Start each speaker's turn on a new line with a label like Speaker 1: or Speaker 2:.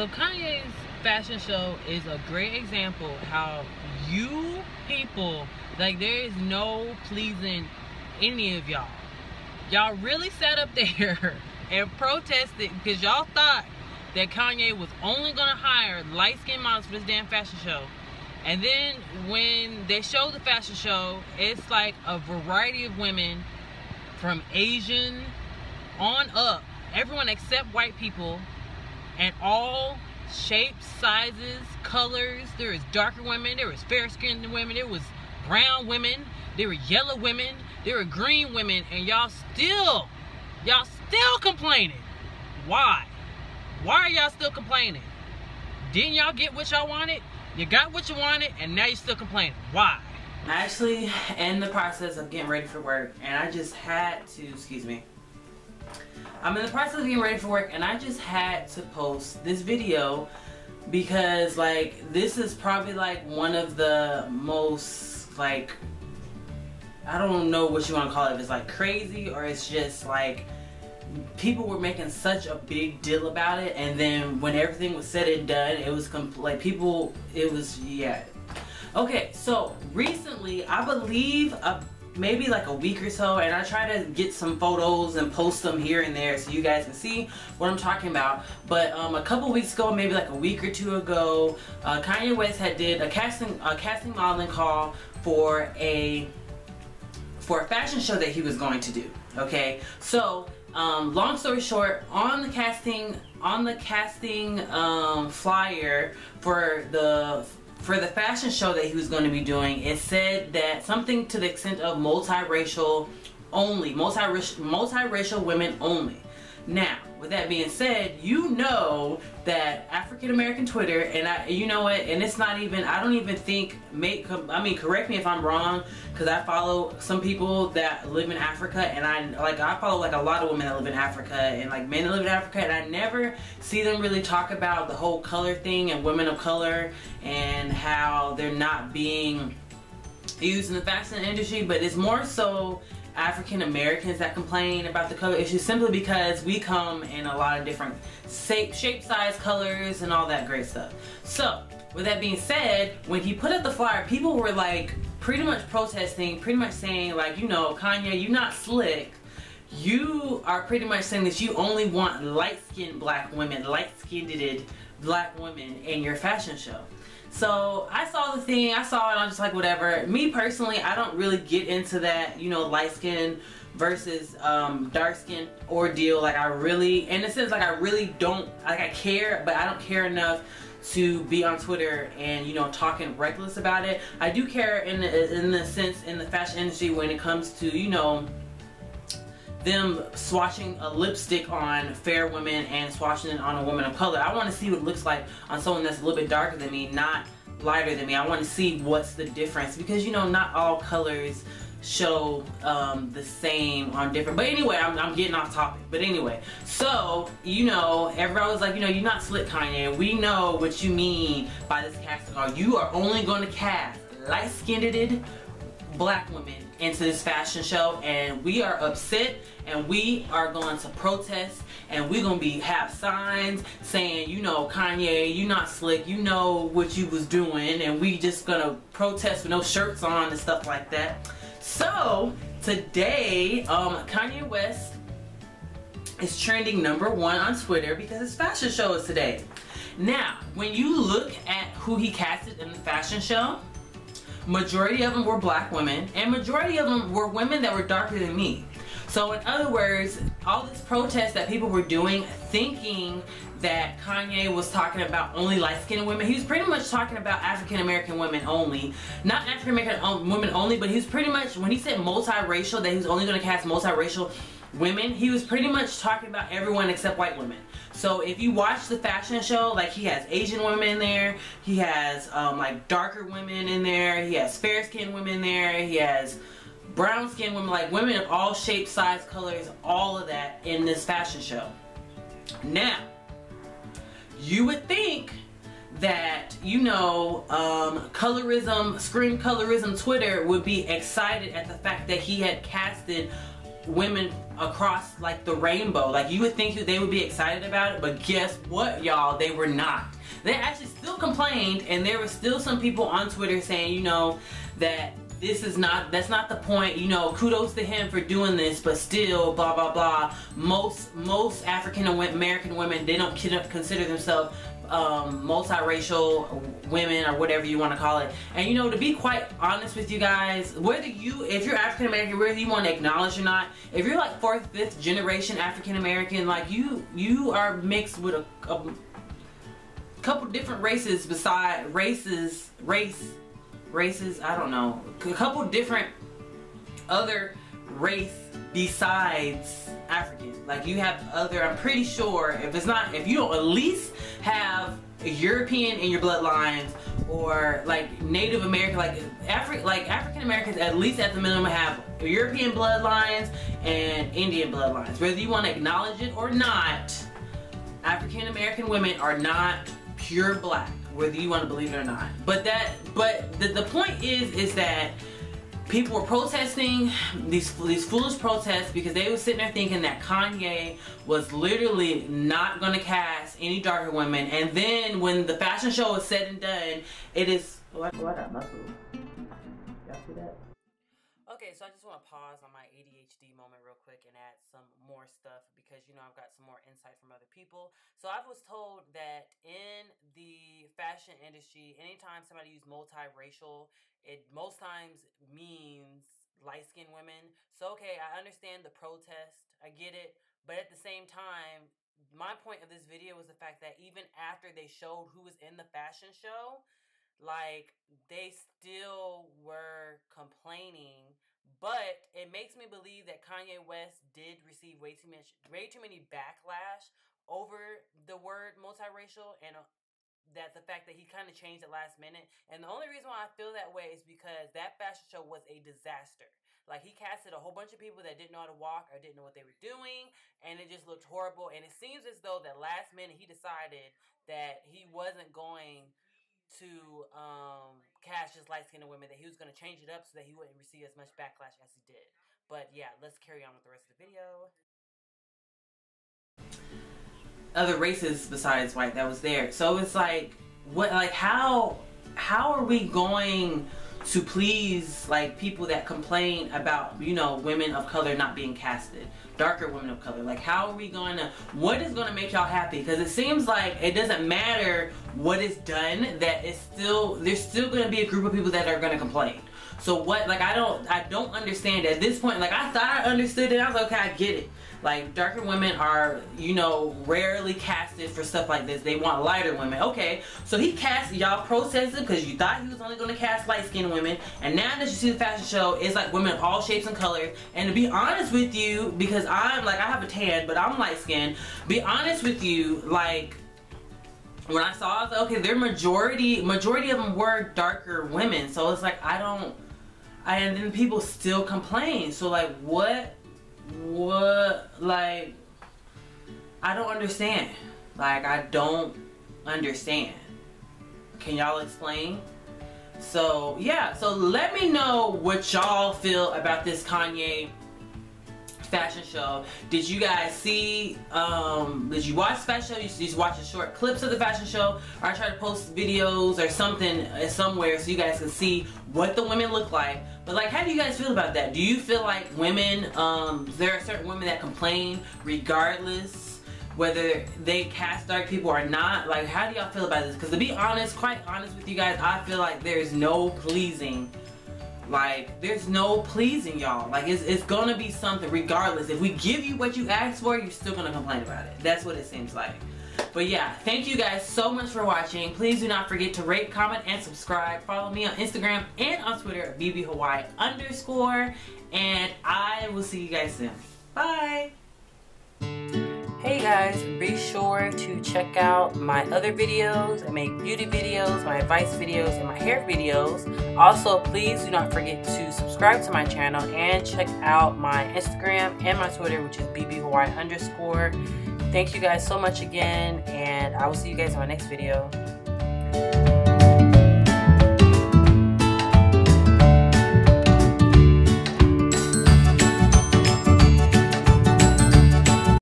Speaker 1: So Kanye's fashion show is a great example how you people like there is no pleasing any of y'all. Y'all really sat up there and protested because y'all thought that Kanye was only gonna hire light skinned models for this damn fashion show. And then when they show the fashion show, it's like a variety of women from Asian on up, everyone except white people, and all shapes, sizes, colors. There was darker women, there was fair skinned women, there was brown women, there were yellow women, there were green women, and y'all still, y'all still complaining. Why? Why are y'all still complaining? Didn't y'all get what y'all wanted? You got what you wanted, and now you're still complaining. Why?
Speaker 2: Actually, in the process of getting ready for work, and I just had to, excuse me, I'm in the process of getting ready for work, and I just had to post this video because, like, this is probably, like, one of the most, like, I don't know what you want to call it, if it's, like, crazy or it's just, like, people were making such a big deal about it and then when everything was said and done it was like people it was yeah. Okay so recently i believe a, maybe like a week or so and i try to get some photos and post them here and there so you guys can see what i'm talking about. But um, a couple weeks ago maybe like a week or two ago uh, kanye west had did a casting a casting modeling call for a for a fashion show that he was going to do okay? So um, long story short, on the casting on the casting um, flyer for the for the fashion show that he was going to be doing, it said that something to the extent of multiracial only, multiracial multiracial women only. Now, with that being said, you know that African American Twitter, and I, you know what, and it's not even, I don't even think, make, I mean, correct me if I'm wrong, because I follow some people that live in Africa, and I, like, I follow, like, a lot of women that live in Africa, and, like, men that live in Africa, and I never see them really talk about the whole color thing and women of color, and how they're not being used in the fashion industry, but it's more so African Americans that complain about the color issue simply because we come in a lot of different shape, shape, size, colors, and all that great stuff. So, with that being said, when he put up the flyer, people were like pretty much protesting, pretty much saying like, you know, Kanye, you're not slick. You are pretty much saying that you only want light-skinned black women, light-skinned black women in your fashion show. So I saw the thing, I saw it, I'm just like, whatever. Me personally, I don't really get into that, you know, light skin versus um, dark skin ordeal. Like I really, in a sense, like I really don't, like I care, but I don't care enough to be on Twitter and you know talking reckless about it. I do care in the, in the sense in the fashion industry when it comes to you know them swatching a lipstick on fair women and swatching it on a woman of color. I want to see what it looks like on someone that's a little bit darker than me, not lighter than me. I want to see what's the difference because you know not all colors show um, the same on different but anyway I'm, I'm, getting off topic but anyway so you know everybody was like you know you're not slick Kanye we know what you mean by this casting call you are only going to cast light-skinned black women into this fashion show and we are upset and we are going to protest and we're gonna be have signs saying you know Kanye you not slick you know what you was doing and we just gonna protest with no shirts on and stuff like that. So today um, Kanye West is trending number one on Twitter because his fashion show is today. Now when you look at who he casted in the fashion show Majority of them were black women, and majority of them were women that were darker than me. So in other words, all this protest that people were doing, thinking that Kanye was talking about only light-skinned women, he was pretty much talking about African-American women only. Not African-American um, women only, but he was pretty much, when he said multiracial, that he was only going to cast multiracial women, he was pretty much talking about everyone except white women. So if you watch the fashion show, like he has Asian women in there, he has um, like darker women in there, he has fair skinned women in there, he has brown skinned women, like women of all shapes, size, colors, all of that in this fashion show. Now, you would think that you know um, colorism scream colorism twitter would be excited at the fact that he had casted women across like the rainbow. Like you would think they would be excited about it, but guess what, y'all? They were not. They actually still complained, and there were still some people on Twitter saying, you know, that this is not that's not the point you know kudos to him for doing this but still blah blah blah most most african american women they don't consider themselves um, multiracial women or whatever you want to call it. And you know, to be quite honest with you guys, whether you, if you're African American, whether you want to acknowledge or not, if you're like fourth, fifth generation African American, like you, you are mixed with a, a couple different races beside races, race, races. I don't know, a couple different other race besides African. Like you have other, I'm pretty sure, if it's not, if you don't at least have a European in your bloodlines or like Native American, like Afri like African Americans at least at the minimum have European bloodlines and Indian bloodlines. Whether you want to acknowledge it or not, African American women are not pure black, whether you want to believe it or not. But that, but the, the point is, is that people were protesting these these foolish protests because they were sitting there thinking that Kanye was literally not going to cast any darker women. And then when the fashion show is said and done, it is. Oh, I, oh, I got muscle. Y'all see that? Okay, so I just want to pause on my ADHD moment real quick and add some more stuff because you know I've got some more insight from other people. So I was told that in the fashion industry, anytime somebody uses multiracial it most times means light skinned women. So, okay, I understand the protest, I get it, but at the same time, my point of this video was the fact that even after they showed who was in the fashion show, like they still were complaining. But it makes me believe that Kanye West did receive way too much, way too many backlash over the word multiracial and uh, that the fact that he kind of changed at last minute. And the only reason why I feel that way is because that fashion show was a disaster. Like he casted a whole bunch of people that didn't know how to walk or didn't know what they were doing, and it just looked horrible. And it seems as though that last minute he decided that he wasn't going to um, cast just light skinned women, that he was going to change it up so that he wouldn't receive as much backlash as he did. But yeah, let's carry on with the rest of the video other races besides white that was there. So it's like, what, like how, how are we going to please like people that complain about you know women of color not being casted darker women of color? Like how are we going to what is going to make y'all happy? Because it seems like it doesn't matter what is done that it's still there's still going to be a group of people that are going to complain. So what like i don't i don't understand at this point. Like i thought i understood it. I was like okay i get it like darker women are, you know, rarely casted for stuff like this. They want lighter women. Okay, so he cast y'all protested because you thought he was only going to cast light skinned women, and now that you see the fashion show, it's like women of all shapes and colors. And to be honest with you, because I'm like I have a tan, but I'm light skinned. Be honest with you, like when I saw, I okay, their majority majority of them were darker women. So it's like I don't. and then people still complain. So like, what what like I don't understand. Like I don't understand. Can y'all explain? So yeah, so let me know what y'all feel about this Kanye fashion show. Did you guys see, um, did you watch the fashion show? You just watch the short clips of the fashion show? Or I try to post videos or something uh, somewhere so you guys can see what the women look like. But like, how do you guys feel about that? Do you feel like women, um, there are certain women that complain regardless whether they cast dark people or not like how do y'all feel about this because to be honest quite honest with you guys i feel like there's no pleasing like, there's no pleasing y'all. Like, it's, it's gonna be something regardless. If we give you what you asked for, you're still gonna complain about it. That's what it seems like. But yeah, thank you guys so much for watching. Please do not forget to rate, comment, and subscribe. Follow me on Instagram and on Twitter at BBHawaii underscore. And I will see you guys soon. Bye. Guys, be sure to check out my other videos. I make beauty videos, my advice videos, and my hair videos. Also, please do not forget to subscribe to my channel and check out my Instagram and my Twitter, which is bbhawaii underscore. Thank you guys so much again, and I will see you guys in my next video.